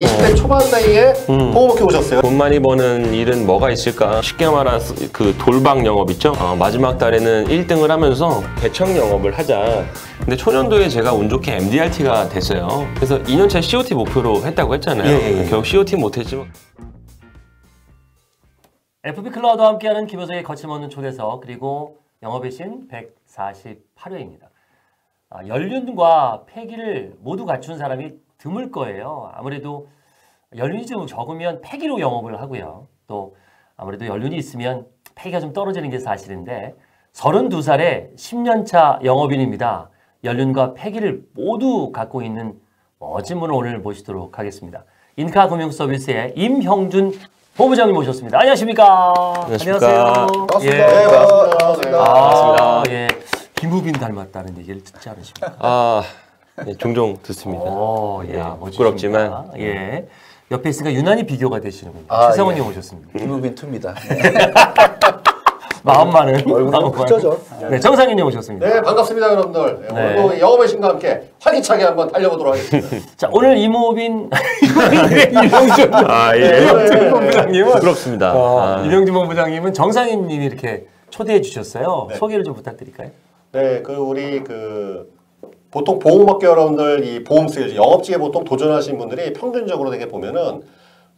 20대 초반 나이에 음. 보험업계 오셨어요. 돈 많이 버는 일은 뭐가 있을까? 쉽게 말해서 그 돌방 영업 있죠? 어, 마지막 달에는 1등을 하면서 개척 영업을 하자. 근데 초년도에 제가 운 좋게 MDRT가 됐어요. 그래서 2년차 COT 목표로 했다고 했잖아요. 예, 예, 예. 결국 COT 못했지만 FB 클라우드와 함께하는 김효석의 거침없는 초대석 그리고 영업의 신 148회입니다. 아, 연륜과 폐기를 모두 갖춘 사람이 드물 거예요. 아무래도 연륜이 좀 적으면 폐기로 영업을 하고요. 또 아무래도 연륜이 있으면 폐기가 좀 떨어지는 게 사실인데 32살에 10년차 영업인입니다. 연륜과 폐기를 모두 갖고 있는 멋진 분을 오늘 모시도록 하겠습니다. 인카 금융 서비스의 임형준 본부장님 모셨습니다. 안녕하십니까? 안녕하십니까. 반갑습니다. 예. 네, 반갑습니다. 아, 반갑습니다. 예. 김우빈 닮았다는 얘기를 듣지 않으십니까? 아 네, 종종 듣습니다. 오, 예. 네, 멋지십니다. 부끄럽지만. 예. 옆에 있으니까 유난히 비교가 되시는군요. 아, 최성원님 예. 오셨습니다. 김우빈 투입니다. 마음만은 얼굴은 마음만은. 크죠? 네, 정상인님 오셨습니다. 네, 반갑습니다, 여러분들. 네, 네. 오늘도 영업의 신과 함께 활기차게 한번 달려보도록 하겠습니다. 자, 오늘 이모빈 이명준 아 예. 이명준 본부장님은 부끄럽습니다. 어, 아, 이명준 본부장님은 정상인님이 이렇게 초대해 주셨어요. 소개를 좀 부탁드릴까요? 네, 그 우리 그 보통 보험업계 여러분들 이 보험 sales 영업직에 보통 도전하신 분들이 평균적으로 되게 보면은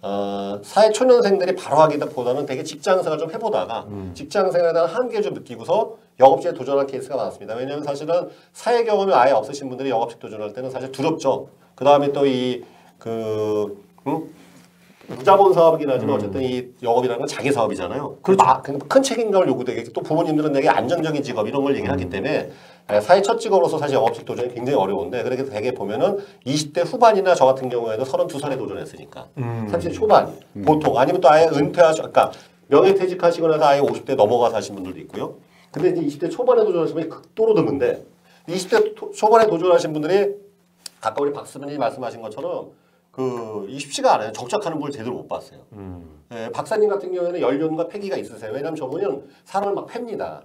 어, 사회 초년생들이 바로 하기보다는 되게 직장생활 좀 해보다가 직장생활에 대한 한계 좀 느끼고서 영업직에 도전한 케이스가 많습니다. 왜냐하면 사실은 사회 경험이 아예 없으신 분들이 영업직 도전할 때는 사실 두렵죠. 그 다음에 또 이 그 음? 무자본 사업이긴 하지만 어쨌든 이 영업이라는 건 자기 사업이잖아요. 그렇죠. 큰 책임감을 요구되게 또 부모님들은 되게 안정적인 직업 이런 걸 얘기하기 때문에 예, 사회 첫 직업으로서 사실 영업직 도전이 굉장히 어려운데 그렇게 되게 보면은 20대 후반이나 저 같은 경우에도 32살에 도전했으니까 30대 초반 보통 아니면 또 아예 은퇴하시 그러니까 명예퇴직하시고 나서 아예 50대 넘어가서 하신 분들도 있고요. 근데 이제 20대 초반에 도전하시면 극도로 드문데 20대 초- 초반에 도전하신 분들이 아까 우리 박수민이 말씀하신 것처럼 그 쉽지가 않아요. 적적하는 걸 제대로 못 봤어요. 예, 박사님 같은 경우에는 연륜과 패기가 있으세요. 왜냐하면 저분은 사람을 막 팹니다.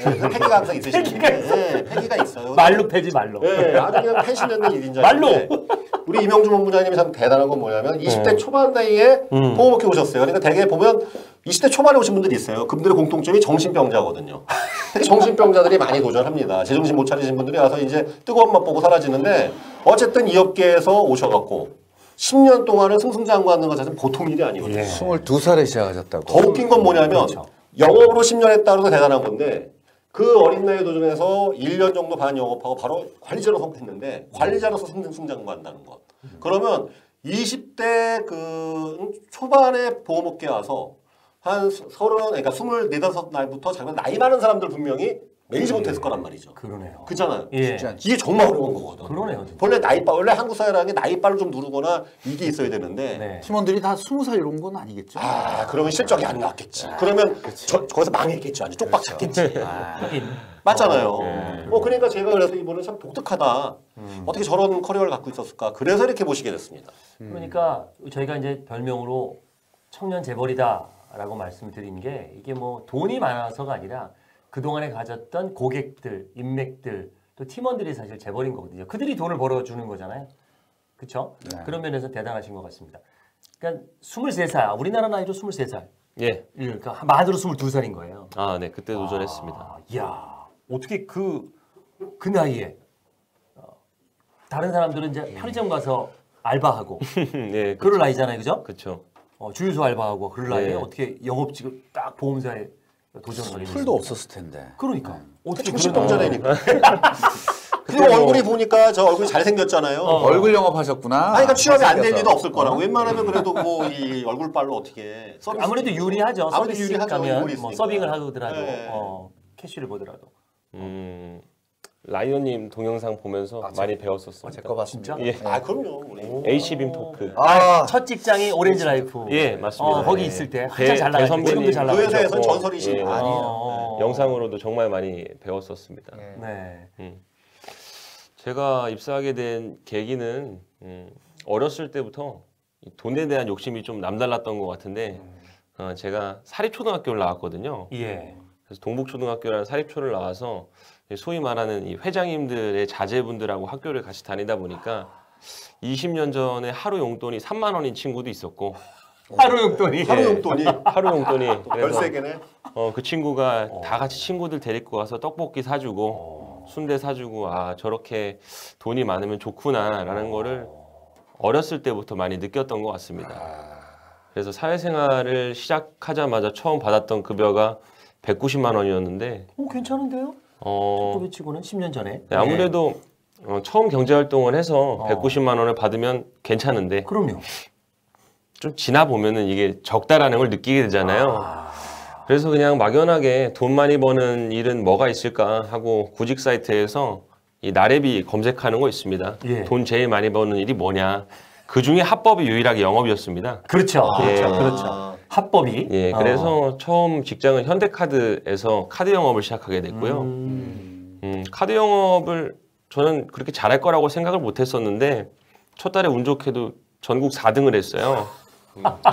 예, 그 패기가 항상 있으시는데 예, 패기가 있어요. 말로 패지 말로. 예, 아주 그냥 패신 있는 일인자. 말로! 우리 임영주 본부장님이 참 대단한 건 뭐냐면 20대 초반 나이에 보험업계 오셨어요. 그러니까 대개 보면 20대 초반에 오신 분들이 있어요. 그분들의 공통점이 정신병자거든요. 특히 정신병자들이 많이 도전합니다. 제정신 못 차리신 분들이 와서 이제 뜨거운 맛 보고 사라지는데 어쨌든 이 업계에서 오셔갖고 10년 동안을 승승장구하는 것 자체는 보통 일이 아니거든요. 22살에 시작하셨다고. 더 웃긴 건 뭐냐면 그렇죠. 영업으로 10년 했다고 해서 대단한 건데 그 어린 나이 도전에서 1년 정도 반 영업하고 바로 관리자로 선택했는데 관리자로서 승승장구한다는 것. 그러면 20대 그 초반에 보험업계 와서 한 서른 그러니까 24, 5날부터 자기가 나이 많은 사람들 분명히 매니지 못했을 거란 말이죠. 그러네요. 그잖아요. 예. 이게 정말 어려운 거거든. 그러네요. 진짜. 원래 나이빨 원래 한국 사회라는 게 나이빨을 좀 누르거나 이게 있어야 되는데 네. 팀원들이 다 20살 이런 건 아니겠죠? 아, 그러면 실적이 안 나왔겠지. 그러면 저, 거기서 망했겠죠. 아주 쪽박 찼겠지. 하긴. 맞잖아요. 네. 뭐 그러니까 제가 그래서 이분은 참 독특하다. 어떻게 저런 커리어를 갖고 있었을까? 그래서 이렇게 모시게 됐습니다. 그러니까 저희가 이제 별명으로 청년 재벌이다라고 말씀을 드린 게 이게 뭐 돈이 많아서가 아니라 그동안에 가졌던 고객들, 인맥들, 또 팀원들이 사실 재벌인 거거든요. 그들이 돈을 벌어주는 거잖아요. 그렇죠? 네. 그런 면에서 대단하신 것 같습니다. 그러니까 23살, 우리나라 나이로 23살. 예. 그러니까 만으로 22살인 거예요. 아, 네. 그때 도전했습니다. 아, 이야, 어떻게 그, 그 나이에 어, 다른 사람들은 이제 편의점 가서 알바하고 예. 그럴 나이잖아요, 그죠? 그렇죠. 어, 주유소 알바하고 그럴 나이에 네. 어떻게 영업직을 딱 보험사에 도전을 하게 술도 없었을 텐데. 그러니까 어떻게 그런 정신병자라니까. 그리고 얼굴이 보니까 저 얼굴이 잘생겼잖아요. 얼굴 영업하셨구나. 아니, 그러니까 취업이 안 될. 리도 없을 거라고. 웬만하면 그래도 뭐 이 얼굴빨로 어떻게 서비스 아무래도 유리하죠. 아무래도 유리하죠. 뭐. 서빙을 하더라도 네. 어, 캐셔를 보더라도 음. 라이언님 동영상 보면서 많이 배웠었습니다. 제거 봤습니다. 진짜? 예. 아, 그럼요. 우리. AC 빔 토크. 아, 첫 직장이 Orange Life. 예, 맞습니다. 어, 거기 예. 있을 때 대- 한참 잘. 대선배님. 지금도 잘그 나가죠. 회사에서는 어, 전설이신 예. 분 아니에요. 어, 어. 영상으로도 정말 많이 배웠었습니다. 네. 음. 제가 입사하게 된 계기는 음, 어렸을 때부터 이 돈에 대한 욕심이 좀 남달랐던 것 같은데 어, 제가 사립초등학교를 나왔거든요. 예. 그래서 동북초등학교라는 사립초를 나와서 소위 말하는 이 회장님들의 자제분들하고 학교를 같이 다니다 보니까 20년 전에 하루 용돈이 3만 원인 친구도 있었고. 하루 용돈이? 하루 용돈이? 하루 용돈이. 그래서 별세개네. 어, 그 친구가 다 같이 친구들 데리고 가서 떡볶이 사주고 순대 사주고 아 저렇게 돈이 많으면 좋구나라는 거를 어렸을 때부터 많이 느꼈던 것 같습니다. 그래서 사회생활을 시작하자마자 처음 받았던 급여가 190만 원이었는데 오, 괜찮은데요? 어, 또 치고는 10년 전에. 네, 아무래도 어, 처음 경제활동을 해서 어. 190만 원을 받으면 괜찮은데 그럼요. 좀 지나 보면은 이게 적다라는 걸 느끼게 되잖아요. 그래서 그냥 막연하게 돈 많이 버는 일은 뭐가 있을까 하고 구직 사이트에서 이 나래비 검색하는 거 있습니다. 예. 돈 제일 많이 버는 일이 뭐냐? 그 중에 합법이 유일하게 영업이었습니다. 그렇죠. 예. 그렇죠. 그렇죠. 합법이. 예, 어. 그래서 처음 직장은 현대카드에서 카드 영업을 시작하게 됐고요. 음. 음, 카드 영업을 저는 그렇게 잘할 거라고 생각을 못 했었는데 첫 달에 운 좋게도 전국 4등을 했어요.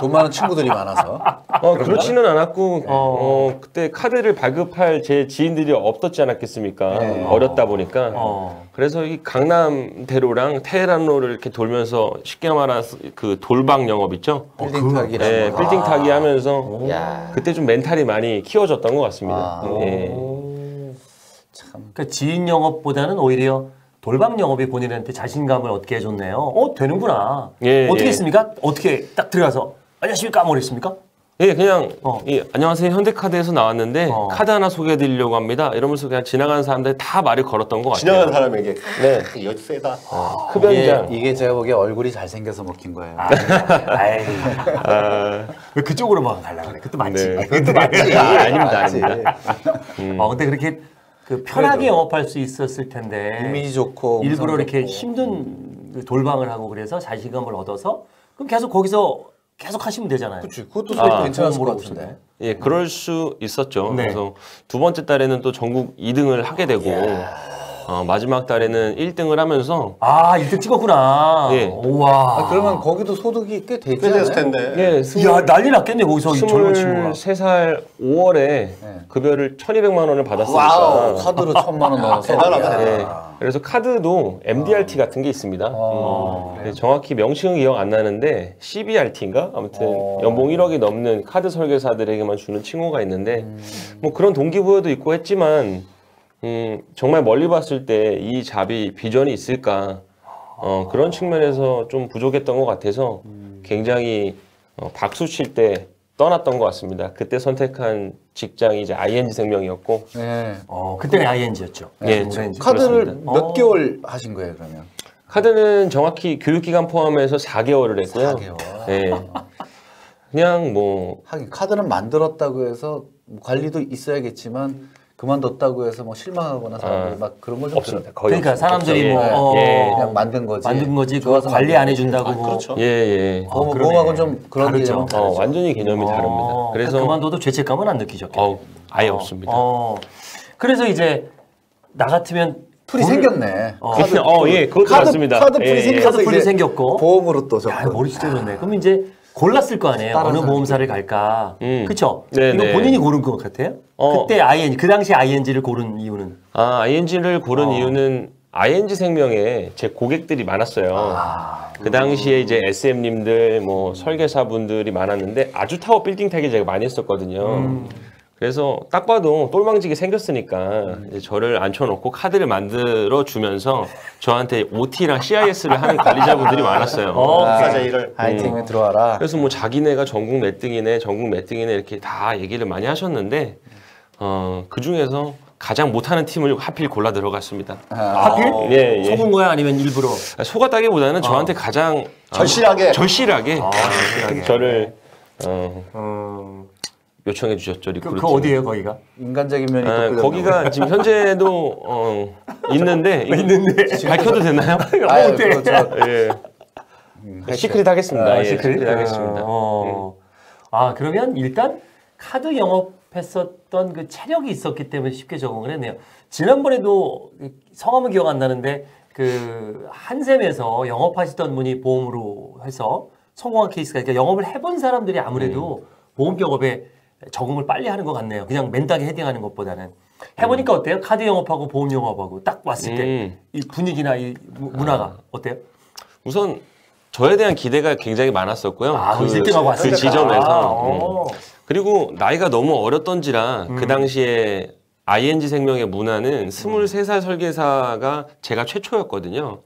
돈 많은 친구들이 많아서. 어, 그렇지는 않았고 어. 어, 그때 카드를 발급할 제 지인들이 없었지 않았겠습니까? 네. 어렸다 보니까. 어. 그래서 이 강남대로랑 테헤란로를 이렇게 돌면서 쉽게 말해서 그 돌방 영업 있죠? 빌딩 타기라는 네, 거. 빌딩 타기 하면서 야. 그때 좀 mental이 많이 키워졌던 것 같습니다. 아. 예. 참. 그러니까 지인 영업보다는 오히려 돌방 영업이 본인한테 자신감을 얻게 해줬네요. 어 되는구나. 예, 어떻게 예. 했습니까? 어떻게 딱 들어가서 안녕하십니까 뭐랬습니까? 예, 그냥 어. 예, 안녕하세요 현대카드에서 나왔는데 어. 카드 하나 소개해드리려고 합니다. 이러면서 그냥 지나가는 사람들 다 말을 걸었던 것 같아요. 지나간 사람에게 네. 이거 세다. 흡연장. 이게, 이게 제가 보기에 얼굴이 잘생겨서 먹힌 거예요. 아이, 아, 왜 그쪽으로만 가려고 그래? 그것도 맞지. 네. 그것도 맞지. 아, 아닙니다, 맞지. 아닙니다. 어, 근데 그렇게 그 편하게 영업할 수 있었을 텐데 이미지 좋고 일부러 이렇게 좋고. 힘든 그 돌방을 하고 그래서 자신감을 얻어서 그럼 계속 거기서 계속 하시면 되잖아요. 그치. 그것도 아, 괜찮았을 것 같은데. 예, 그럴 수 있었죠. 네. 그래서 두 번째 달에는 또 전국 2등을 하게 되고 어, 마지막 달에는 1등을 하면서 아, 1등 찍었구나. 예. 우와. 아, 그러면 거기도 소득이 꽤 되지 꽤 됐을 않아요? 텐데. 예, 야, 난리 났겠네, 거기서 이 젊은 친구가. 23살 5월에 급여를 1,200만 원을 받았으니까. Wow. 카드로 천만 원 넣어서. 대단하다, 야. 예. 그래서 카드도 MDRT 같은 게 있습니다. 어, 음. 정확히 명칭은 기억 안 나는데 CBRT인가 아무튼 어. 연봉 1억이 넘는 카드 설계사들에게만 주는 칭호가 있는데 뭐 그런 동기부여도 있고 했지만 음, 정말 멀리 봤을 때 이 job이 비전이 있을까 어, 그런 측면에서 좀 부족했던 것 같아서 굉장히 어, 박수 칠 때 떠났던 것 같습니다. 그때 선택한 직장이 이제 ING 생명이었고 네. 어, 그때는 ING였죠. 예, ING. 카드를 그렇습니다. 몇 어. 개월 하신 거예요, 그러면? 카드는 정확히 교육기간 포함해서 4개월을 했고요. 4개월. 네. 그냥 뭐 하긴 카드는 만들었다고 해서 뭐 관리도 있어야겠지만 그만뒀다고 해서 뭐 실망하거나 사람들이 아, 막 그런 거좀 없습니다. 거의 그러니까 없습니다. 사람들이 예. 뭐 예. 어, 예. 그냥 만든 거지. 만든 거지 그거 관리 안. 해준다고 아, 뭐 그렇죠. 예, 예. 어, 보험, 그러네. 보험하고는 좀 그런 다르죠. 어. 완전히 개념이 다릅니다. 어, 그래서 그만둬도 죄책감은 안 느끼셨겠네. 어, 아예 없습니다. 어. 그래서 이제 나 같으면 pool이 돈- 생겼네. 어. 카드, 어, 예, 그것도 카드, 맞습니다. 카드 pool이 예, 예. 생겨서 카드 풀이 생겼고. 보험으로 또 야, 접근. 머리 진짜 좋네. 그럼 이제 골랐을 거 아니에요. 다른 어느 사람. 보험사를 갈까. 음. 그쵸? 네, 이거 네. 본인이 고른 것 같아요? 어. 그때 ING, 그 당시 ING를 고른 이유는? 아, ING를 고른 어. 이유는 ING 생명에 제 고객들이 많았어요. 아. 그 당시에 이제 SM님들, 뭐 설계사분들이 많았는데 아주 타워 빌딩 타기 제가 많이 했었거든요. 음. 그래서 딱 봐도 똘망지게 생겼으니까 이제 저를 앉혀놓고 카드를 만들어 주면서 저한테 OT랑 CIS를 하는 관리자분들이 많았어요. 어. 사자 일을 하이팅에 들어와라. 그래서 뭐 자기네가 전국 몇 등이네, 전국 몇 등이네 이렇게 다 얘기를 많이 하셨는데 어, 그 중에서 가장 못하는 팀을 하필 골라 들어갔습니다. 아, 하필? 예, 예. 속은 거야? 아니면 일부러? 속았다기보다는 저한테 가장 어, 절실하게. 절실하게 아, 절실하게. 저를 어, 어. 요청해 주셨죠 그, recruiting. 그 어디예요, 거기가? 인간적인 면이 아, 거기가 지금 현재도 어, 있는데 있는데. 밝혀도 되나요? 아유, 어때? 저- 예. secret 하겠습니다. 아, 예, secret? secret 하겠습니다. 어. 아, 그러면 일단 카드 영업했었던 그 체력이 있었기 때문에 쉽게 적응을 했네요. 지난번에도 그 성함은 기억 안 나는데 그 한샘에서 영업하시던 분이 보험으로 해서 성공한 케이스가 그러니까 영업을 해본 사람들이 아무래도 보험 영업에 적응을 빨리 하는 것 같네요. 그냥 맨땅에 헤딩하는 것보다는 해보니까 어때요? 카드 영업하고 보험 영업하고 딱 왔을 때 음. 이 분위기나 이 무- 문화가 어때요? 우선 저에 대한 기대가 굉장히 많았었고요. 아, 그, 1등하고 그. 지점에서. 아, 음. 어. 그리고 나이가 너무 어렸던지라 음. 그 당시에 ING 생명의 문화는 23살 설계사가 제가 최초였거든요.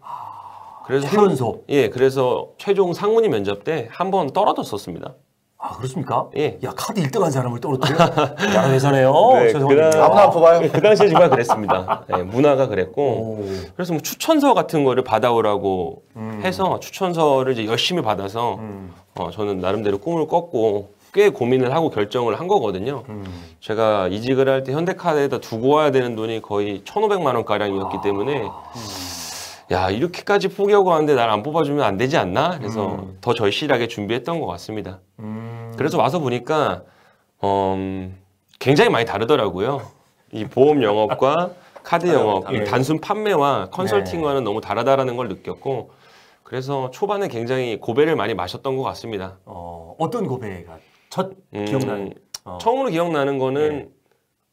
그래서 한- 최연소. 예, 그래서 최종 상문위 면접 때 한 번 떨어졌었습니다. 아 그렇습니까? 예. 야 카드 1등한 사람을 떨어뜨려? 야 회사네요. 네, 죄송합니다. 그날- 아무나 뽑아요. 그 당시에 정말 그랬습니다. 예, 문화가 그랬고 오. 그래서 뭐 추천서 같은 거를 받아오라고 음. 해서 추천서를 이제 열심히 받아서 음. 어, 저는 나름대로 꿈을 꿨고 꽤 고민을 하고 결정을 한 거거든요. 음. 제가 이직을 할 때 현대카드에다 두고 와야 되는 돈이 거의 1,500만 원 가량이었기 아. 때문에 야 이렇게까지 포기하고 왔는데 날 안 뽑아주면 안 되지 않나? 그래서 음. 더 절실하게 준비했던 것 같습니다. 음. 그래서 와서 보니까 음, 굉장히 많이 다르더라고요. 이 보험 영업과 카드 영업, 이 예. 단순 판매와 컨설팅과는 너무 다르다라는 걸 느꼈고 그래서 초반에 굉장히 고배를 많이 마셨던 것 같습니다. 어, 어떤 고백가 첫 음, 기억나는 어. 처음으로 기억나는 거는 예.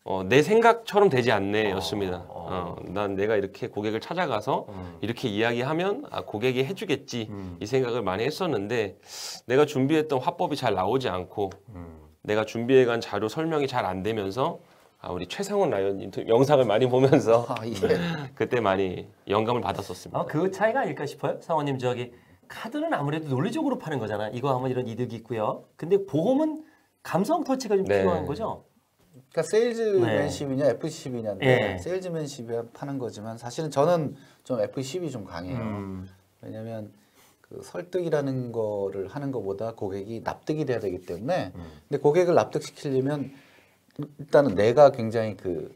어, 내 생각처럼 되지 않네였습니다. 어. 어, 난 내가 이렇게 고객을 찾아가서 음. 이렇게 이야기하면 아, 고객이 해주겠지 음. 이 생각을 많이 했었는데 내가 준비했던 화법이 잘 나오지 않고 음. 내가 준비해간 자료 설명이 잘 안 되면서 아, 우리 최상원 라이언님 영상을 많이 보면서 아, 예. 그때 많이 영감을 받았었습니다. 아, 그 차이가 아닐까 싶어요. 상원님 저기 카드는 아무래도 논리적으로 파는 거잖아. 이거 하면 이런 이득이 있고요. 근데 보험은 감성 터치가 좀 네. 필요한 거죠. 그러니까 세일즈맨십이냐 F10이냐인데 예. 세일즈맨십이 파는 거지만 사실은 저는 좀 F10이 좀 강해요. 음. 왜냐하면 그 설득이라는 거를 하는 것보다 고객이 납득이 돼야 되기 때문에 음. 근데 고객을 납득시키려면 일단은 내가 굉장히 그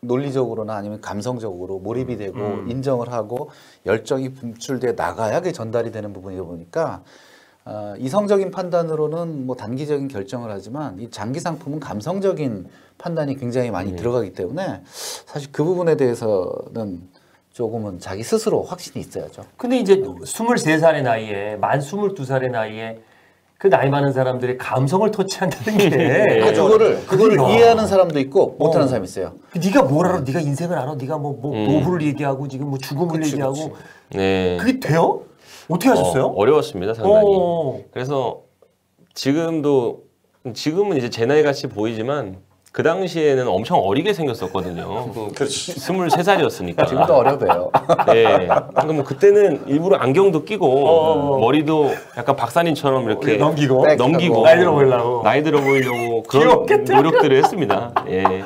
논리적으로나 아니면 감성적으로 몰입이 되고 음. 인정을 하고 열정이 분출돼 나가야 그게 전달이 되는 부분이다 보니까 아, 이성적인 판단으로는 뭐 단기적인 결정을 하지만 이 장기 상품은 감성적인 판단이 굉장히 많이 들어가기 때문에 사실 그 부분에 대해서는 조금은 자기 스스로 확신이 있어야죠. 근데 이제 23살의 나이에 만 22살의 나이에 그 나이 많은 사람들의 감성을 터치한다는 게 네. 아, 그거를 그거를 그러니까. 이해하는 사람도 있고 못하는 어. 사람이 있어요. 네가 뭘 알아? 네가 인생을 알아? 네가 뭐, 뭐 음. 노후를 얘기하고 지금 뭐 죽음을 그치, 얘기하고 그치. 네. 그게 돼요? 어떻게 하셨어요? 어, 어려웠습니다 상당히. 어. 그래서 지금도 지금은 이제 제 나이 같이 보이지만 그 당시에는 엄청 어리게 생겼었거든요. 그렇지. 23살이었으니까. 지금도 어려워요. 네. 그러니까 뭐 그때는 일부러 안경도 끼고 어. 머리도 약간 박사님처럼 이렇게 넘기고 네. 넘기고 나이 들어 보이려고. 나이 들어 보이려고 그런 귀엽겠다. 노력들을 했습니다. 예.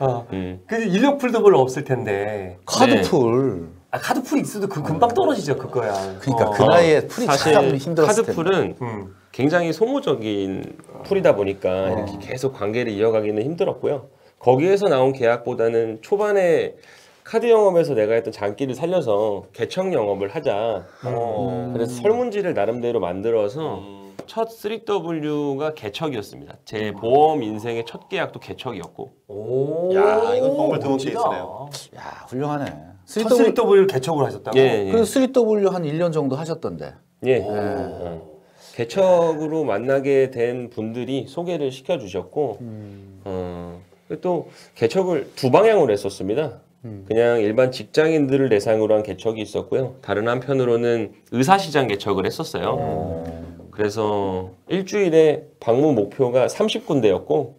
어. 음. 그 인력풀도 별로 없을 텐데. 카드풀. 아, 카드 풀이 있어도 그 금방 떨어지죠 그거야. 그러니까 어. 그 나이에 풀이 사실 참 힘들었을 텐데. 카드 풀은 음. 굉장히 소모적인 풀이다 보니까 이렇게 계속 관계를 이어가기는 힘들었고요. 거기에서 나온 계약보다는 초반에 카드 영업에서 내가 했던 장기를 살려서 개척 영업을 하자. 어. 그래서 설문지를 나름대로 만들어서 첫 3W가 개척이었습니다. 제 보험 인생의 첫 계약도 개척이었고. 오. 야, 이건 정말 드문 멋지다. 케이스네요. 야 훌륭하네. 첫 3W 3W를 개척을 하셨다고? 예, 예. 그래서 3W 한 1년 정도 하셨던데. 예. 오. 어. 개척으로 만나게 된 분들이 소개를 시켜주셨고, 어, 그리고 또 개척을 두 방향으로 했었습니다. 그냥 일반 직장인들을 대상으로 한 개척이 있었고요. 다른 한편으로는 의사시장 개척을 했었어요. 그래서 일주일에 방문 목표가 30군데였고,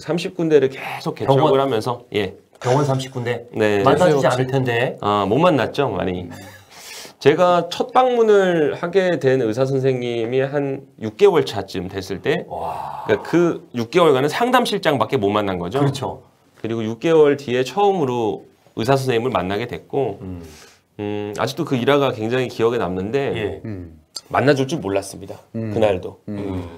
30군데를 계속 개척을 병원? 하면서, 예. 병원 30군데 네. 만나주지 않을 텐데. 아, 못 만났죠, 많이. 제가 첫 방문을 하게 된 의사 선생님이 한 6개월 차쯤 됐을 때, 와. 그러니까 그 6개월간은 상담실장밖에 못 만난 거죠. 그렇죠. 그리고 6개월 뒤에 처음으로 의사 선생님을 만나게 됐고, 음. 음, 아직도 그 일화가 굉장히 기억에 남는데, 예. 음. 만나줄 줄 몰랐습니다. 음. 그날도. 음.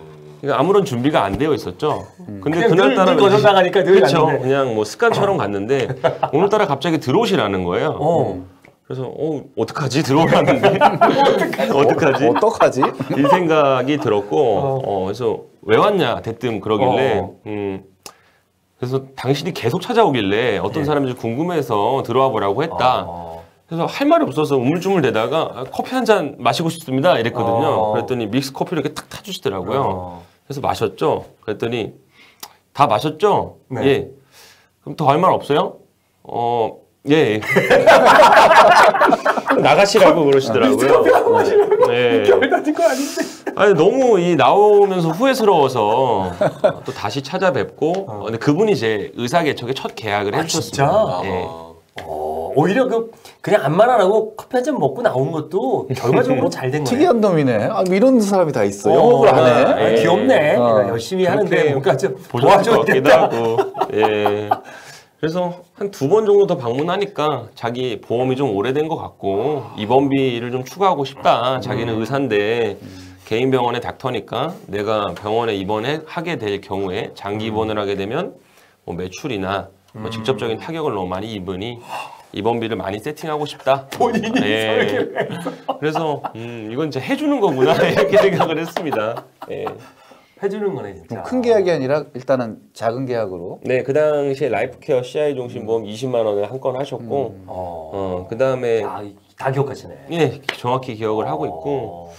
그러니까 아무런 준비가 안 되어 있었죠. 근데 그날따라 거절당하니까 늘 그렇죠. 갔는데. 그냥 뭐 습관처럼 갔는데 오늘따라 갑자기 들어오시라는 거예요. 어. 그래서 어 어떡하지 들어오라는데 어떡하지 어떡하지? 이 생각이 들었고 어. 그래서 왜 왔냐 대뜸 그러길래 어. 음 그래서 당신이 계속 찾아오길래 어떤 예. 사람인지 궁금해서 들어와 보라고 했다. 어. 그래서 할 말이 없어서 우물쭈물 대다가 아, 커피 한 잔 마시고 싶습니다 이랬거든요. 어. 그랬더니 믹스 커피를 이렇게 탁 타주시더라고요. 어. 그래서 마셨죠. 그랬더니 다 마셨죠? 네. 예. 그럼 더 할 말 없어요? 어 예. 나가시라고 그러시더라고요. 네. 같은 거 아닌데. 아니 너무 이 나오면서 후회스러워서 또 다시 찾아뵙고 어, 근데 그분이 제 의사 개척의 첫 계약을 아, 해주셨습니다. 진짜? 예. 어, 오히려 그 그냥 암만 안 하고 커피 한 잔 먹고 나온 것도 결과적으로 잘 된 거예요. 특이한 놈이네. 아, 이런 사람이 다 있어. 어, 영업을 안 해. 아, 예. 귀엽네. 어. 열심히 하는데 뭔가 좀 도와줘야겠다. 하고. 예. 그래서 한 두 번 정도 더 방문하니까 자기 보험이 좀 오래된 것 같고 입원비를 좀 추가하고 싶다. 자기는 의사인데 개인 병원의 닥터니까 내가 병원에 입원해 하게 될 경우에 장기 입원을 하게 되면 뭐 매출이나 뭐 직접적인 타격을 너무 많이 입으니 입원비를 많이 세팅하고 싶다. 본인이 예. 설계를 그래서 음, 이건 이제 해주는 거구나 이렇게 생각을 했습니다. 예. 해주는 거네 진짜. 뭐 큰 계약이 아니라 일단은 작은 계약으로. 네, 그 당시에 Life Care CI 종신보험 20만 원을 한 건 하셨고, 어. 어, 그 다음에 야, 다 기억하시네. 예, 정확히 기억을 하고 있고, 어.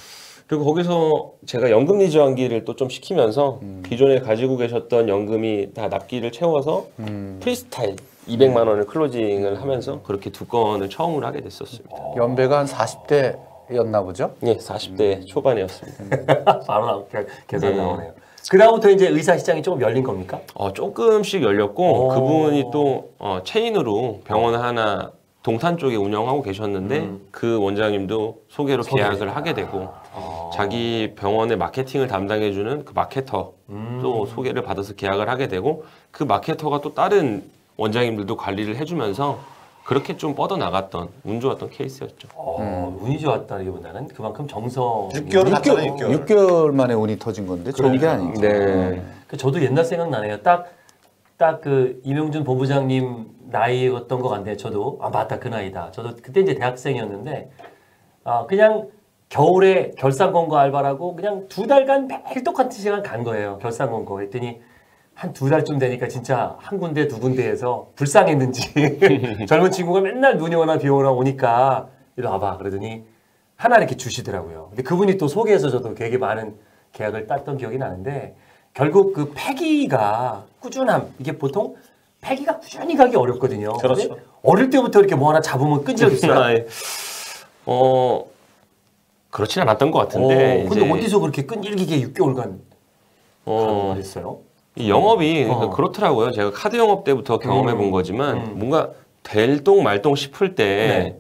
그리고 거기서 제가 연금 리즈 환기를 또 좀 시키면서 기존에 가지고 계셨던 연금이 다 납기를 채워서 음. 프리스타일 200만 원을 closing을 하면서 그렇게 두 건을 처음으로 하게 됐었습니다. 연배가 한 40대였나 보죠? 예, 40대 초반이었습니다. 바로 나, 계- 계산 네. 나오네요. 그 다음부터 이제 의사 시장이 조금 열린 겁니까? 어, 조금씩 열렸고 오. 그분이 또 어, 체인으로 병원 하나 동탄 쪽에 운영하고 계셨는데 그 원장님도 소개로 소개를 계약을 하게 되고 어. 자기 병원의 마케팅을 담당해주는 그 마케터 음. 또 소개를 받아서 계약을 하게 되고 그 마케터가 또 다른 원장님들도 관리를 해주면서 그렇게 좀 뻗어 나갔던 운 좋았던 케이스였죠. 어, 운이 좋았다기보다는 그만큼 정성. 6개월은 갔잖아요, 6개월. 6개월 만에 운이 터진 건데 좋은 게 아니죠. 네. 그 저도 옛날 생각나네요. 딱 딱 그 이명준 본부장님 나이였던 것 같네요. 저도 아 맞다 그 나이다. 저도 그때 이제 대학생이었는데 아 그냥 겨울에 결산 권고 알바라고 그냥 두 달간 매일 똑같은 시간 간 거예요. 결산 권고 했더니 한 두 달쯤 되니까 진짜 한 군데 두 군데에서 불쌍했는지 젊은 친구가 맨날 눈이 오나 비 오나 오니까 이리 와봐 그러더니 하나 이렇게 주시더라고요. 근데 그분이 또 소개해서 저도 되게 많은 계약을 땄던 기억이 나는데 결국 그 패기가 꾸준함 이게 보통 패기가 꾸준히 가기 어렵거든요. 그렇죠. 어릴 때부터 이렇게 뭐 하나 잡으면 끈적 있어요. 아, 예. 어 그렇진 않았던 것 같은데 어, 근데 어디서 그렇게 끈질기게 6개월간 어, 했어요? 이 영업이 어. 그렇더라고요. 제가 카드 영업 때부터 경험해 본 음. 거지만 음. 뭔가 될동 말동 싶을 때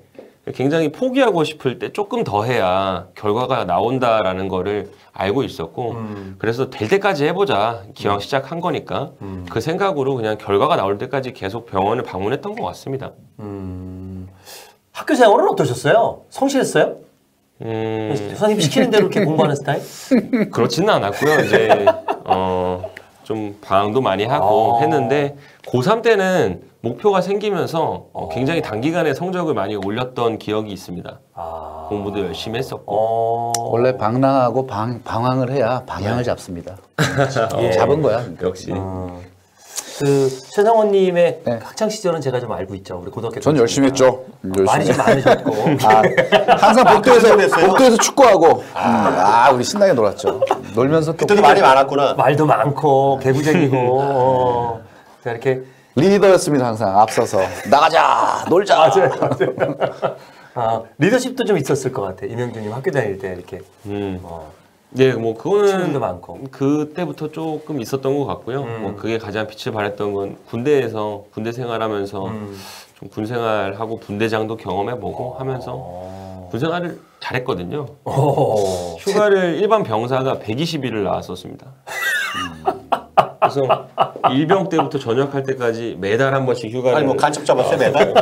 굉장히 포기하고 싶을 때 조금 더 해야 결과가 나온다라는 거를 알고 있었고 음. 그래서 될 때까지 해보자 기왕 시작한 거니까 음. 그 생각으로 그냥 결과가 나올 때까지 계속 병원을 방문했던 것 같습니다. 음. 학교 생활은 어떠셨어요? 성실했어요? 음, 선생님 시키는 대로 이렇게 공부하는 스타일? 그렇지는 않았고요. 이제 어, 좀 방황도 많이 하고 아. 했는데 고3 때는 목표가 생기면서 어, 굉장히 단기간에 성적을 많이 올렸던 기억이 있습니다. 아. 공부도 열심히 했었고. 어. 원래 방랑하고 방, 방황을 해야 방향을 잡습니다. 예. 잡은 거야. 그러니까. 역시. 어. 그 최성원님의 네. 학창 시절은 제가 좀 알고 있죠. 우리 고등학교. 전 열심히 했죠. 열심히. 많이 좀 많으셨고. 아, 항상 복도에서 열심히 했어요? 복도에서 축구하고 음, 아 우리 신나게 놀았죠. 놀면서 또 그때도 말이 많았구나. 말도 많고 개구쟁이고 어. 자 이렇게 리더였습니다. 항상 앞서서 나가자 놀자. 맞아요, 맞아요. 아, 리더십도 좀 있었을 것 같아. 이명준님 학교 다닐 때 이렇게 음. 어, 네, 뭐 그거는 많고. 그때부터 조금 있었던 것 같고요. 음. 뭐 그게 가장 빛을 발했던 건 군대에서 군대 생활하면서 음. 좀군 생활하고 분대장도 경험해보고 하면서 어. 군 생활을 잘했거든요. 어. 휴가를 일반 병사가 120일을 나왔었습니다. 그래서 일병 때부터 전역할 때까지 매달 한 번씩 휴가를 아니 뭐 간첩 잡았어요 매달.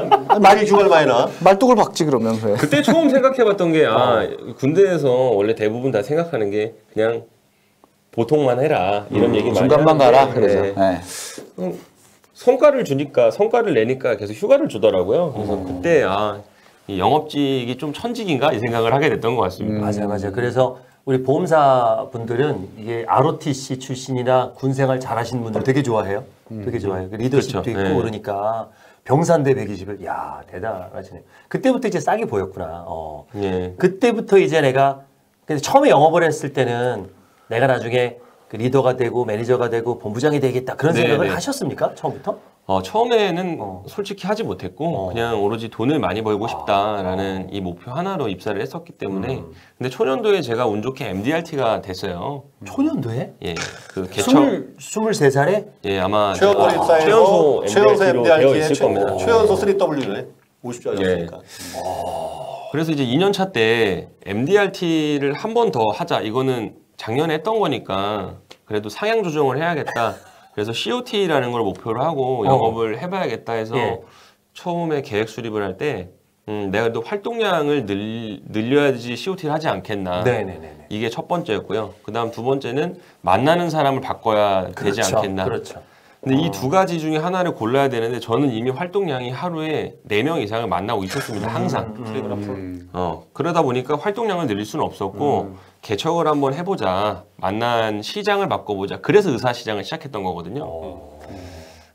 많이 죽을 많이 나. 말뚝을 박지 그러면 왜? 그때 처음 생각해봤던 게 아 군대에서 원래 대부분 다 생각하는 게 그냥 보통만 해라 이런 얘기 많이 중간만 가라 그러죠. 네. 네. 음, 성과를 주니까 성과를 내니까 계속 휴가를 주더라고요. 그래서 그때 아, 이 영업직이 좀 천직인가 이 생각을 하게 됐던 것 같습니다. 맞아요, 맞아요. 그래서 우리 보험사 분들은 이게 ROTC 출신이나 군 생활 잘하시는 분들 되게 좋아해요. 되게 좋아해요. 그 리더십도 그렇죠. 있고 네. 그러니까 병사인데 120을 야 대단하시네. 그때부터 이제 싹이 보였구나. 어. 예. 그때부터 이제 내가 근데 처음에 영업을 했을 때는 내가 나중에 그 리더가 되고 매니저가 되고 본부장이 되겠다 그런 네, 생각을 네. 하셨습니까 처음부터? 어, 처음에는 어. 솔직히 하지 못했고 어. 그냥 오로지 돈을 많이 벌고 싶다라는 이 목표 하나로 입사를 했었기 때문에 음. 근데 초년도에 제가 운 좋게 MDRT가 됐어요. 초년도에? 예, 그 개척 스물 스물세 살에 예 아마 최연소 저- 입사에서 최연소 MDRT에. 최연소 3W네 50주 예. 그래서 이제 2년 차 때 MDRT를 한 번 더 하자. 이거는 작년에 했던 거니까 그래도 상향 조정을 해야겠다. 그래서 COT라는 걸 목표로 하고 어. 영업을 해봐야겠다 해서 예. 처음에 계획 수립을 할 때 음, 내가 또 활동량을 늘, 늘려야지 COT를 하지 않겠나. 네네네. 이게 첫 번째였고요. 그 다음 두 번째는 만나는 사람을 바꿔야 되지 않겠나. 그렇죠. 근데 이두 가지 중에 하나를 골라야 되는데 저는 이미 활동량이 하루에 네 명 이상을 만나고 있었습니다. 항상. 음. 어, 그러다 보니까 활동량을 늘릴 수는 없었고 개척을 한번 해보자. 만난 시장을 바꿔보자. 그래서 의사 시장을 시작했던 거거든요. 어,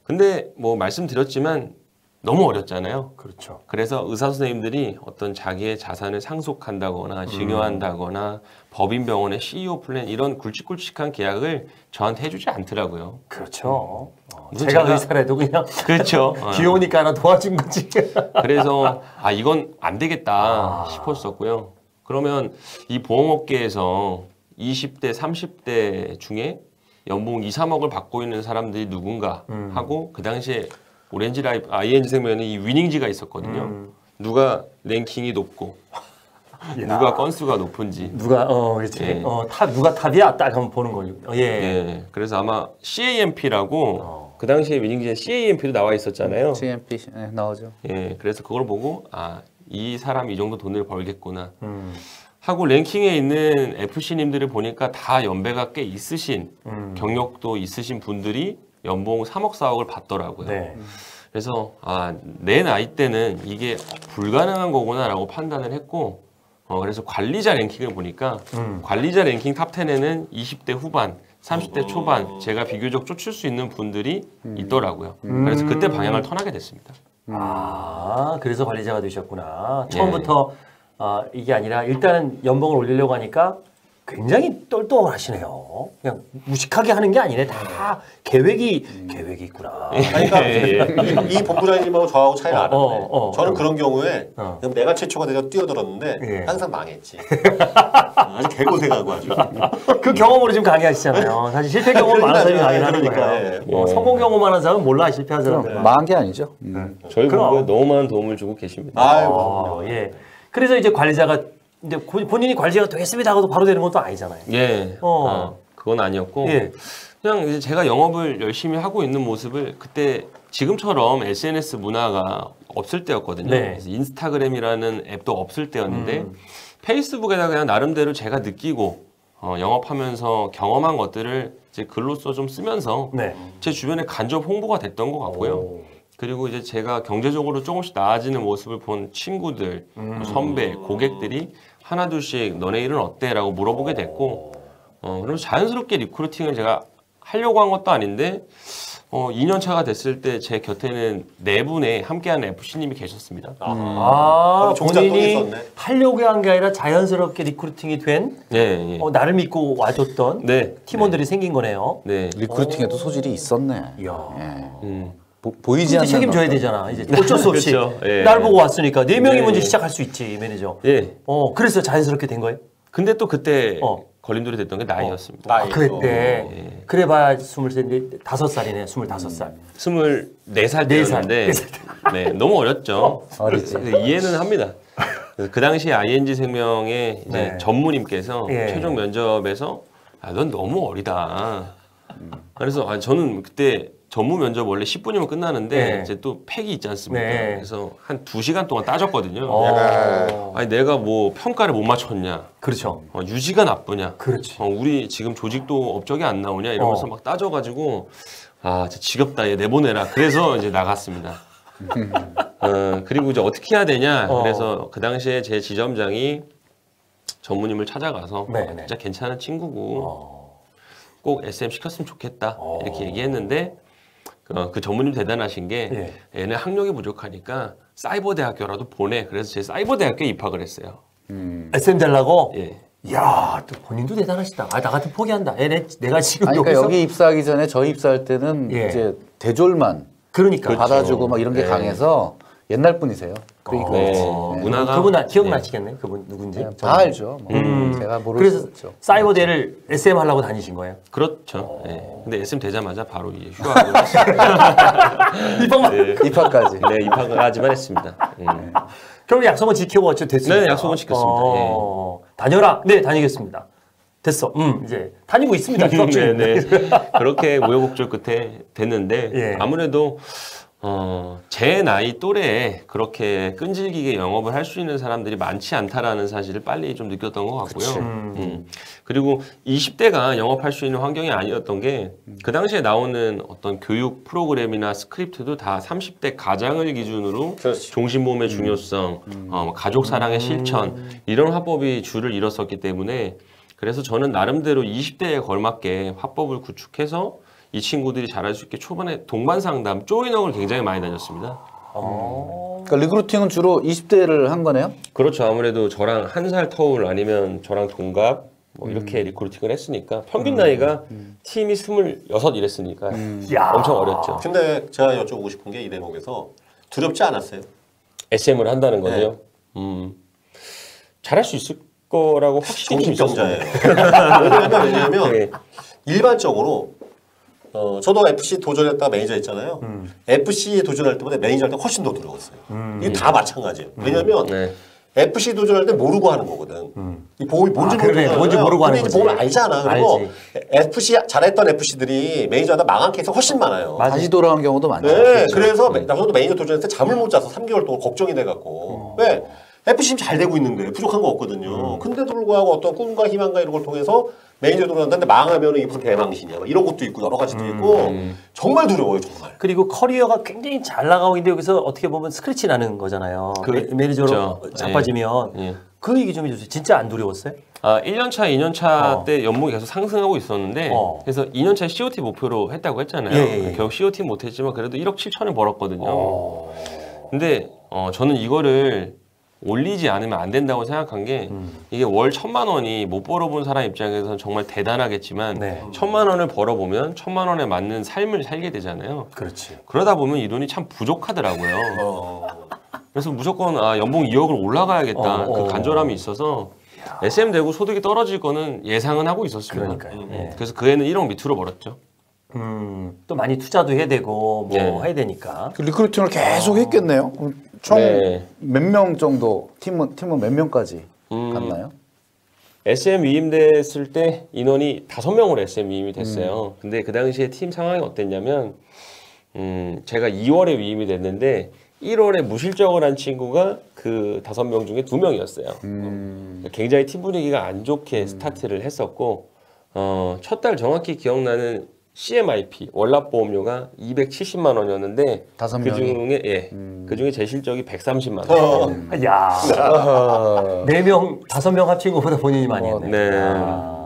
근데 뭐 말씀드렸지만 너무 어렵잖아요. 그렇죠. 그래서 의사 선생님들이 어떤 자기의 자산을 상속한다거나 증여한다거나 법인 병원의 CEO 플랜 이런 굵직굵직한 계약을 저한테 해주지 않더라고요. 그렇죠. 어, 제가 제가- 의사라도 그냥 그렇죠. 어. 귀여우니까 하나 도와준 거지. 그래서 아 이건 안 되겠다 아. 싶었었고요. 그러면 이 보험업계에서 20대, 30대 중에 연봉 2, 3억을 받고 있는 사람들이 누군가 음. 하고 그 당시에 오렌지 라이프, ING 생명에는 이 Winning지가 있었거든요. 음. 누가 랭킹이 높고 누가 건수가 높은지. 누가 어 그렇지. 예. 어 top 누가 top이야 딱 한번 보는 걸로. 어, 예. 예. 그래서 아마 CAMP라고 어. 그 당시에 Winning지에 CAMP도 나와 있었잖아요. GMP 네, 나오죠. 예. 그래서 그걸 보고 아, 이 사람 이 정도 돈을 벌겠구나. 음. 하고 랭킹에 있는 FC님들을 보니까 다 연배가 꽤 있으신 음. 경력도 있으신 분들이 연봉 3억 4억을 받더라고요. 네. 그래서 아, 내 나이 때는 이게 불가능한 거구나라고 판단을 했고 어, 그래서 관리자 랭킹을 보니까 음. 관리자 랭킹 top 10에는 20대 후반, 30대 초반 제가 비교적 쫓을 수 있는 분들이 있더라고요. 그래서 그때 방향을 턴하게 됐습니다. 아 그래서 관리자가 되셨구나. 예. 처음부터 아 이게 아니라 일단은 연봉을 올리려고 하니까 굉장히 똘똘하시네요. 그냥 무식하게 하는 게 아니네. 다 계획이 계획이 있구나. 예. 그러니까 이, 이 본부장님하고 저하고 차이가 어, 나는데 어, 어. 저는 그런 경우에 어. 내가 최초가 돼서 뛰어들었는데 예. 항상 망했지. 아주 개고생하고 아주. 그 경험으로 지금 강의하시잖아요. 사실 실패 경험 많은 사람이 강의하는 거예요. 예. 어, 성공 경험 많은 사람은 몰라 실패한. 그럼 망한 게 아니죠. 음. 저희 그럼. 공부에 너무 많은 도움을 주고 계십니다. 아유, 어, 예. 그래서 이제 관리자가 이제 고- 본인이 관리자가 되겠습니다 하고도 바로 되는 것도 아니잖아요. 예. 어. 어, 그건 아니었고 예. 그냥 이제 제가 영업을 열심히 하고 있는 모습을 그때 지금처럼 SNS 문화가 없을 때였거든요. 네. 그래서 인스타그램이라는 앱도 없을 때였는데 음. 페이스북에다 그냥 나름대로 제가 느끼고 어, 영업하면서 경험한 것들을 이제 글로써 좀 쓰면서 네. 제 주변에 간접 홍보가 됐던 것 같고요. 오. 그리고 이제 제가 경제적으로 조금씩 나아지는 모습을 본 친구들, 음. 선배, 고객들이 하나둘씩 너네 일은 어때? 라고 물어보게 됐고 어, 그럼 자연스럽게 recruiting을 제가 하려고 한 것도 아닌데 어, 2년 차가 됐을 때 제 곁에는 네 분의 함께하는 FC님이 계셨습니다. 아, 그럼 종잣돈이 본인이. 하려고 한 게 아니라 자연스럽게 recruiting이 된 예, 예. 어, 나를 믿고 와줬던 네. 팀원들이 생긴 거네요. 네. recruiting에도 소질이 있었네. 이야. 예. 음. 보, 보이지 이제 않는 책임져야 되잖아. 이제 어쩔 수 없이 그렇죠. 예. 날 보고 왔으니까 네 명이 네. 먼저 시작할 수 있지 매니저. 예. 어 그래서 자연스럽게 된 거예요. 근데 또 그때 어. 걸림돌이 됐던 게 나이였습니다. 나이. 아, 그랬대. 예. 그래봐야 스물셋, 다섯 살이네. 스물다섯 살. 스물네 살네 살. 때였는데 네살 네, 너무 어렸죠. 어리지. 그래서 이해는 합니다. 그래서 그 당시 ING 생명의 이제 네. 전무님께서 예. 최종 면접에서 아, 넌 너무 어리다. 그래서 아, 저는 그때 전무 면접 원래 10분이면 끝나는데 네. 이제 또 팩이 있지 않습니까? 네. 그래서 한 2시간 동안 따졌거든요. 어. 아니 내가 뭐 평가를 못 맞췄냐? 그렇죠. 어, 유지가 나쁘냐? 그렇지. 어, 우리 지금 조직도 업적이 안 나오냐 이러면서 어. 막 따져 가지고 아 진짜 지겹다 얘 내보내라 그래서 이제 나갔습니다. 어, 그리고 이제 어떻게 해야 되냐 어. 그래서 그 당시에 제 지점장이 전무님을 찾아가서 네, 네. 진짜 괜찮은 친구고 어. 꼭 SM 시켰으면 좋겠다 어. 이렇게 얘기했는데 어, 그 전무님 대단하신 게 예. 얘는 학력이 부족하니까 사이버 대학교라도 보내 그래서 제 사이버 대학교에 입학을 했어요. 음. SM 되려고. 예. 야, 또 본인도 대단하시다. 아, 나 같은 포기한다. 얘네, 내가 지금 아니, 그러니까 여기서 여기 입사하기 전에 저희 입사할 때는 예. 이제 대졸만 그러니까. 받아주고 막 이런 게 네. 강해서 옛날 분이세요. 그러니까 네. 어, 네. 문화가- 그분 아, 네. 기억나시겠네. 그분 누군지. 네, 다 알죠. 뭐. 음. 제가 모를 그래서 수 없죠. 사이버 대를 SM 하려고 다니신 거예요? 그렇죠. 예. 근데 SM 되자마자 바로 이제 휴학을 입학만. 네. 입학까지. 네, 입학을 하지만 했습니다. 음. 그럼 약속은 지키고 어째 됐습니다. 네, 약속은 지켰습니다. 어, 다녀라. 네, 다니겠습니다. 됐어. 음, 이제 다니고 있습니다. 네, 네. 그렇게 우여곡절 끝에 됐는데 예. 아무래도 어, 제 나이 또래에 그렇게 끈질기게 영업을 할 수 있는 사람들이 많지 않다라는 사실을 빨리 좀 느꼈던 것 같고요. 음. 그리고 20대가 영업할 수 있는 환경이 아니었던 게 그 당시에 나오는 어떤 교육 프로그램이나 스크립트도 다 30대 가장을 기준으로 그렇지. 종신보험의 중요성, 어, 가족 사랑의 실천 이런 화법이 줄을 이뤘었기 때문에 그래서 저는 나름대로 20대에 걸맞게 화법을 구축해서 이 친구들이 잘할 수 있게 초반에 동반 상담, join up을 굉장히 많이 다녔습니다. 어. 그러니까 recruiting은 주로 20대를 한 거네요. 그렇죠. 아무래도 저랑 한 살 터울 아니면 저랑 동갑 뭐 이렇게 음. recruiting을 했으니까 평균 나이가 팀이 26 이랬으니까 야. 엄청 어렸죠. 근데 제가 여쭤보고 싶은 게 이 대목에서 두렵지 않았어요? SM을 한다는 거죠. 네. 음. 잘할 수 있을 거라고 확신이. 있었어요. 왜냐면 네. 일반적으로 어, 저도 FC 도전했다가 매니저 했잖아요. 음. FC 도전할 때보다 매니저 할 때 훨씬 더 두려웠어요. 이게 다 마찬가지예요. 음. 왜냐면 네. FC 도전할 때 모르고 하는 거거든. 이 보험이 뭔지 아. 모르잖아요. 뭔지 모르고 하는 거지. 보험을 알잖아. 그리고 알지. FC 잘했던 FC들이 매니저하다 망한 케이스 훨씬 많아요. 다시 돌아온 경우도 많죠. 네, 그래서 나도 매니저 도전했을 때 잠을 못 자서 3개월 동안 걱정이 돼갖고 왜 FC 잘 되고 있는데 부족한 거 없거든요. 근데도 불구하고 어떤 꿈과 희망과 이런 걸 통해서 매니저 도전한다는데 망하면 이분 대망신이야. 막 이런 것도 있고 여러 가지도 있고 정말 두려워요, 정말. 그리고 커리어가 굉장히 잘 나가고 있는데 여기서 어떻게 보면 스크래치 나는 거잖아요. 그- 매- 매니저로 그렇죠. 자빠지면 예. 그 얘기 좀 해주세요. 진짜 안 두려웠어요? 아, 1년차, 2년차 어. 때 연봉이 계속 상승하고 있었는데 어. 그래서 2년차 COT 목표로 했다고 했잖아요. 예, 예, 예. 결국 COT 못했지만 그래도 1억 7천을 벌었거든요. 어. 근데 어, 저는 이거를 올리지 않으면 안 된다고 생각한 게 음. 이게 월 천만 원이 못 벌어본 사람 입장에서는 정말 대단하겠지만 네. 천만 원을 벌어보면 천만 원에 맞는 삶을 살게 되잖아요. 그렇지. 그러다 보면 이 돈이 참 부족하더라고요. 어. 그래서 무조건 아 연봉 2억을 올라가야겠다 어, 어. 그 간절함이 있어서 SM 되고 소득이 떨어질 거는 예상은 하고 있었습니다. 그러니까요. 음. 예. 그래서 그 해는 1억 밑으로 벌었죠. 음, 또 많이 투자도 해야 되고 뭐 네. 해야 되니까. 그 recruiting을 계속 했겠네요. 총 네. 몇명 정도 팀은 팀은 몇 명까지 음. 갔나요? SM 위임됐을 때 인원이 다섯 명으로 SM 위임이 됐어요. 근데 그 당시에 팀 상황이 어땠냐면 음, 제가 2월에 위임이 됐는데 1월에 무실적을 한 친구가 그 다섯 명 중에 두 명이었어요. 음. 굉장히 팀 분위기가 안 좋게 스타트를 했었고 어, 첫 달 정확히 기억나는 CMIP 월납 보험료가 270만 원이었는데 다섯 그 명이? 중에 예, 그 중에 제 실적이 130만 원. 어. 야, 아하. 네 명, 다섯 명 합친 것보다 본인이 많이 했네. 네. 아.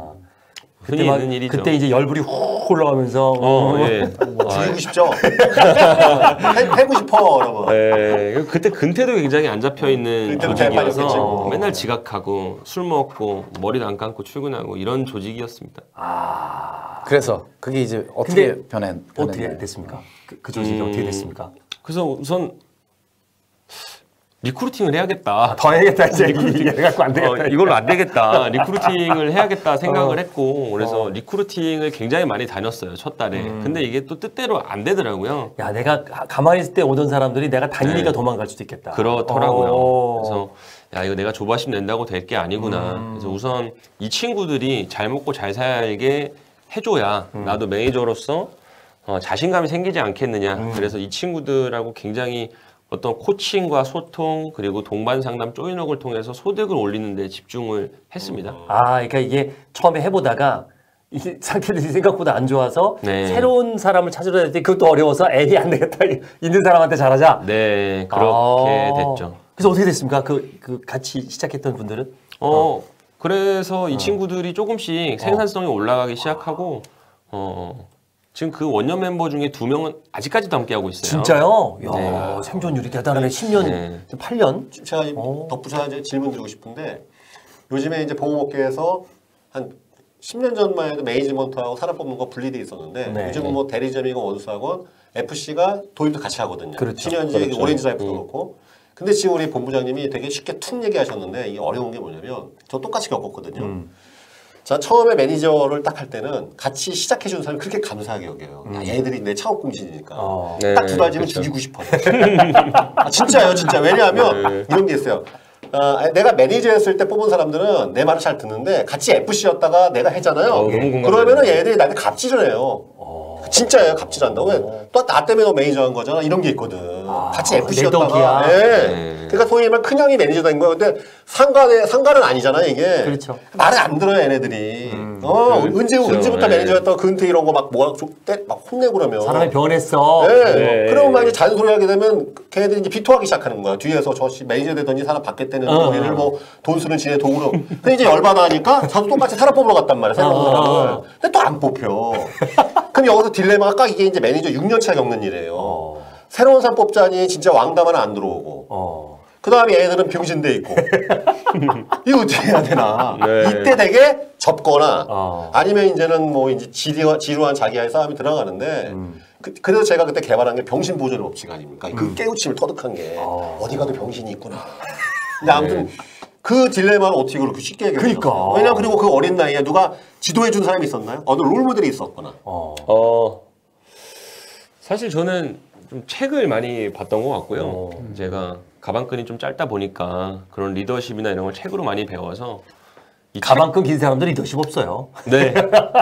흔히 막- 일이죠. 그때 이제 열불이 훅 올라가면서 어, 예. 죽이고 싶죠? 패- 패고 싶어, 여러분. 예, 그때 근태도 굉장히 안 잡혀 있는 근태도 잘 조직이어서 빠졌겠지. 어. 맨날 지각하고 술 먹고 머리도 안 감고 출근하고 이런 조직이었습니다. 그래서 그게 이제 어떻게 근데 변했? 어떻게 변했나요? 됐습니까? 그, 그 조직이 음. 어떻게 됐습니까? 그래서 우선 recruiting을 해야겠다. 더 해야겠다 이제 이게 갖고 안 되겠다. 어, 이걸로 안 되겠다. recruiting을 해야겠다 생각을 어. 했고 그래서 recruiting을 굉장히 많이 다녔어요 첫 달에. 음. 근데 이게 또 뜻대로 안 되더라고요. 야, 내가 가- 가만히 있을 때 오던 사람들이 내가 다니니까 네. 도망갈 수도 있겠다. 그렇더라고요. 어. 그래서 야 이거 내가 조바심 낸다고 될 게 아니구나. 음. 그래서 우선 이 친구들이 잘 먹고 잘 살게 해줘야 음. 나도 매니저로서 어, 자신감이 생기지 않겠느냐. 음. 그래서 이 친구들하고 굉장히 어떤 코칭과 소통 그리고 동반 상담 조인업을 통해서 소득을 올리는 데 집중을 했습니다. 아, 그러니까 이게 처음에 해보다가 이게 상태들이 생각보다 안 좋아서 네. 새로운 사람을 찾으려 했더니 그것도 어려워서 에이 안 되겠다 있는 사람한테 잘하자. 네, 그렇게 아. 됐죠. 그래서 어떻게 됐습니까? 그, 그 같이 시작했던 분들은? 어, 그래서 이 친구들이 조금씩 생산성이 올라가기 시작하고 어, 지금 그 원년 멤버 중에 두 명은 아직까지도 함께하고 있어요. 진짜요? 야, 네. 생존율이 대단하네. 10년, 네. 8년? 제가 이 어. 덧붙여 이제 질문 드리고 싶은데 요즘에 이제 보험업계에서 한 10년 전만 해도 매니지먼트하고 사람 뽑는 거 분리돼 있었는데 네. 요즘은 뭐 대리점이고 원수학원, FC가 도입도 같이 하거든요. 그렇죠. 신현지 그렇죠. 오렌지 라이프도 그렇고. 근데 지금 우리 본부장님이 되게 쉽게 툭 얘기하셨는데 이게 어려운 게 뭐냐면 저 똑같이 겪었거든요. 음. 자 처음에 매니저를 딱 할 때는 같이 시작해 준 사람이 그렇게 감사하게 여겨요. 야, 얘들이 내 창업 공신이니까. 음. 어. 네, 딱 두 달 지나면 그렇죠. 죽이고 싶어요. 아, 진짜요, 진짜. 왜냐하면 네. 이런 게 있어요. 아, 내가 매니저였을 때 뽑은 사람들은 내 말을 잘 듣는데 같이 FC였다가 내가 했잖아요. 어. 그러면은 얘들이 나한테 갑질을 해요. 진짜예요, 갑질한다고. 또 나 때문에 너 매니저 한 거잖아. 이런 게 있거든. 같이 내 FC였다가. 덕이야. 예. 네. 그러니까 소위 말하면 큰형이 매니저 된 거야. 근데 상관에, 상관은 아니잖아, 이게. 그렇죠. 말을 안 들어요, 얘네들이. 어, 그렇죠. 언제, 언제부터 네. 매니저였다가 근태 이런 거 막 뭐가 좀 때, 막 혼내고 그러면. 사람이 변했어. 네. 네. 그러면 막 이제 잔소리 하게 되면 걔네들이 이제 비토하기 시작하는 거야. 뒤에서 저 씨, 매니저 되더니 사람 바뀌었다는 어. 우리를 뭐 돈 쓰는 지네 도구로. 근데 이제 열받아 하니까 저도 똑같이 사람 뽑으러 갔단 말이야. 새로운 어. 사람을. 근데 또 안 뽑혀. 그럼 여기서 딜레마가 딱 이게 이제 매니저 6년 차 겪는 일이에요. 어. 새로운 사람 뽑자니 진짜 왕담 하나 안 들어오고. 어. 그 다음에 얘네들은 병신돼 있고. 이거 어떻게 해야 되나. 네. 이때 되게 접거나 어. 아니면 이제는 뭐 이제 지루한, 지루한 자기와의 싸움이 들어가는데 그, 래서 제가 그때 개발한 게 병신 보존의 법칙 아닙니까? 그 깨우침을 터득한 게 어. 디 가도 병신이 있구나. 근데 아무튼 그 딜레마를 어떻게 그렇게 쉽게 해결해요? 그러니까. 왜냐면 그리고 그 어린 나이에 누가 지도해 준 사람이 있었나요? 어느 롤모델이 있었거나. 어. 어 사실 저는 좀 책을 많이 봤던 것 같고요. 어. 제가 가방끈이 좀 짧다 보니까 그런 리더십이나 이런 걸 책으로 많이 배워서 이 가방끈 긴 사람들이 리더십 없어요. 책, 네.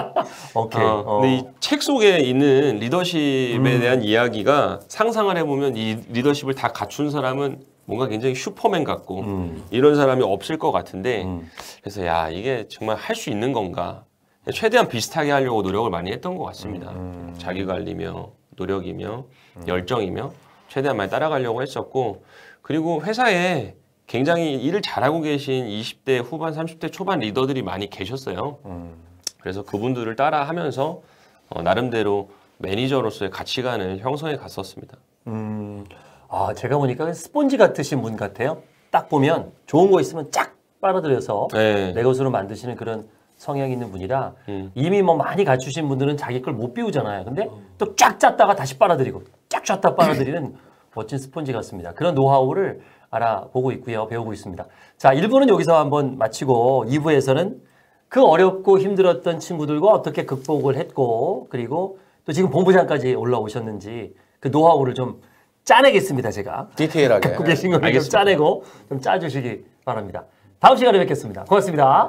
오케이. 어, 어. 근데 이 책 속에 있는 리더십에 대한 이야기가 상상을 해보면 이 리더십을 다 갖춘 사람은 뭔가 굉장히 슈퍼맨 같고 음. 이런 사람이 없을 것 같은데 음. 그래서 야 이게 정말 할 수 있는 건가 최대한 비슷하게 하려고 노력을 많이 했던 것 같습니다 음. 자기 관리며 노력이며 열정이며 최대한 많이 따라가려고 했었고 그리고 회사에 굉장히 일을 잘하고 계신 20대 후반 30대 초반 리더들이 많이 계셨어요 음. 그래서 그분들을 따라하면서 어, 나름대로 매니저로서의 가치관을 형성해 갔었습니다 음. 아, 제가 보니까 스폰지 같으신 분 같아요. 딱 보면 좋은 거 있으면 쫙 빨아들여서 네. 내 것으로 만드시는 그런 성향이 있는 분이라 음. 이미 뭐 많이 갖추신 분들은 자기 걸 못 비우잖아요. 근데 또 쫙 짰다가 다시 빨아들이고 쫙 짰다 빨아들이는 멋진 스폰지 같습니다. 그런 노하우를 알아보고 있고요. 배우고 있습니다. 자, 1부는 여기서 한번 마치고 2부에서는 그 어렵고 힘들었던 친구들과 어떻게 극복을 했고 그리고 또 지금 본부장까지 올라오셨는지 그 노하우를 좀 짜내겠습니다. 제가 디테일하게. 갖고 계신 거를 좀 알겠습니다. 짜내고 좀 짜주시기 바랍니다. 다음 시간에 뵙겠습니다. 고맙습니다.